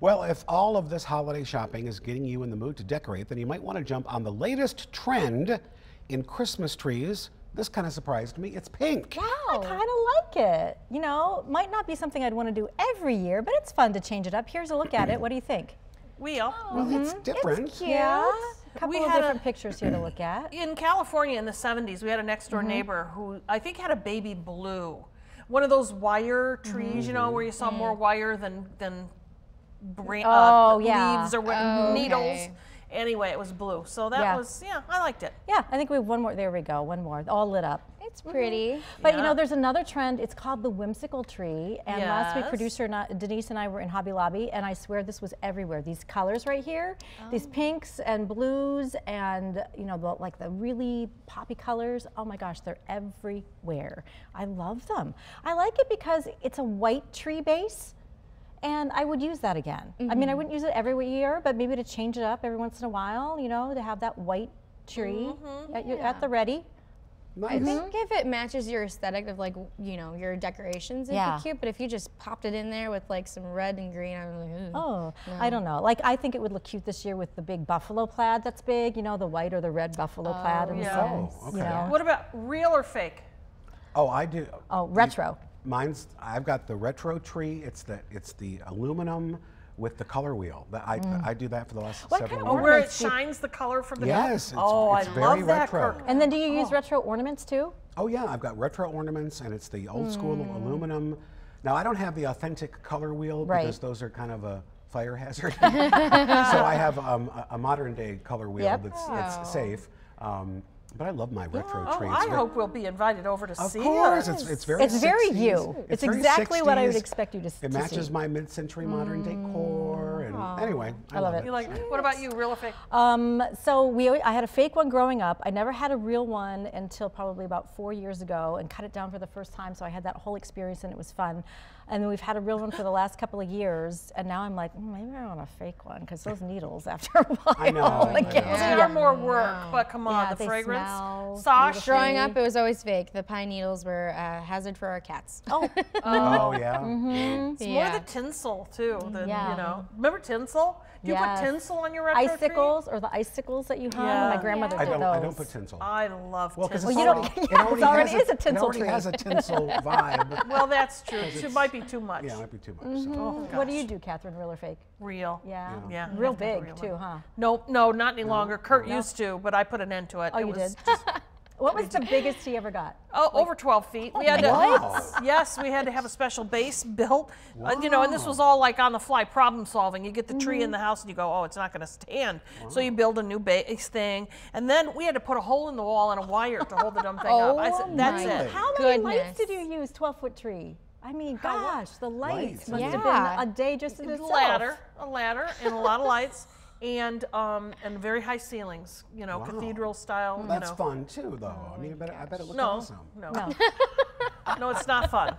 Well, if all of this holiday shopping is getting you in the mood to decorate, then you might want to jump on the latest trend in Christmas trees. This kind of surprised me. It's pink. Wow. I kind of like it. You know, might not be something I'd want to do every year, but it's fun to change it up. Here's a look at it. What do you think? Wheel. Well, it's mm-hmm. different. Mm-hmm. Yeah. A couple We of had a- different pictures here to look at. In California in the 70s, we had a next door mm-hmm. neighbor who I think had a baby blue. One of those wire trees, you know, mm-hmm. where you saw more wire than than bra- Oh, uh, yeah. leaves or what, Oh, needles. okay. Anyway, it was blue. So that Yeah. was yeah, I liked it. Yeah, I think we have one more. There we go. One more. All lit up. It's pretty. But you know, there's another trend. It's called the whimsical tree. And last week, Yes. producer Na- Denise and I were in Hobby Lobby, and I swear this was everywhere. These colors right here, Oh. these pinks and blues, and you know, the, like the really poppy colors. Oh my gosh, they're everywhere. I love them. I like it because it's a white tree base. And I would use that again. I mean, I mm-hmm. wouldn't use it every year, but maybe to change it up every once in a while, you know, to have that white tree mm-hmm. at, your, at the ready. Nice. I think mm-hmm. if it matches your aesthetic of like you know your decorations, it'd Yeah. be cute. But if you just popped it in there with like some red and green, I'm like, Ugh. Oh, I don't know. Like I think it would look cute this year with the big buffalo plaid that's big, you know, the white or the red buffalo plaid oh, and the yeah. sun, Oh, you okay. know. What about real or fake? Oh, I do. Oh, retro. Mine's. I've got the retro tree. It's the it's the aluminum with the color wheel. That I I do that for the last What several kind of Oh, years. where it shines the color from the Yes, it's- oh, it's I very love that. Kirk. And then do you use retro ornaments too? Oh yeah, I've got retro ornaments, and it's the old school Hmm. aluminum. Now I don't have the authentic color wheel Right. because those are kind of a fire hazard. so I have um, a, a modern day color wheel Yep. that's, that's safe. Um, but I love my retro Oh, tree. I very- hope we'll be invited over to Of see course, it. it's, it's very. It's very you. It's very exactly what I would expect you to s- It to matches my mid-century modern decor, and anyway, I, I love love it. You like? What about you? Real or fake? Um, so we, I had a fake one growing up. I never had a real one until probably about four years ago, and cut it down for the first time. So I had that whole experience, and it was fun. And then we've had a real one for the last couple of years, and now I'm like, "Mm, maybe I want a fake one because those needles after a while. I know. like, I it's- know. Well, they are more work, but come on, Yeah, the they fragrance. smell Sash. Growing up, it was always fake. The pine needles were a hazard for our cats. Oh, Oh yeah. Mm-hmm. It's more the tinsel too. Than, Yeah. You know, remember tinsel? Do you Yes. put tinsel on your retro tree? icicles or the icicles that you hung. Yeah. My grandmother I did don't. those. I don't put tinsel. I love well, because tinsel. it's you don't- already, it yeah, already, it already has is a tinsel It already tree. has a tinsel vibe. Well, that's true. It might be too much. Yeah, it might be too much. Mm-hmm. So. Oh, What do you do, Catherine? Real or fake? Real. Yeah. Yeah. Real have to have a big real too, huh? No, no, not any longer. Kurt used to, but I put an end to it. Oh, it you was did. Just, What was the biggest he ever got? oh, over 12 feet. We had to, Wow. yes, we had to have a special base built. Uh, you know, and this was all like on the fly problem solving. You get the tree Mm-hmm. in the house and you go, oh, it's not going to stand. So you build a new base thing, and then we had to put a hole in the wall and a wire to hold the dumb thing up. I Oh said, that's my it. How many lights did you use? 12 foot tree. I mean, gosh, the lights Lights. must have Yeah. been a day just in a ladder, a ladder, and a lot of lights, and um, and very high ceilings. You know, Wow. cathedral style. you That's know. fun too, though. I mean, I bet, I bet it looked No, awesome. no, No. no, it's not fun.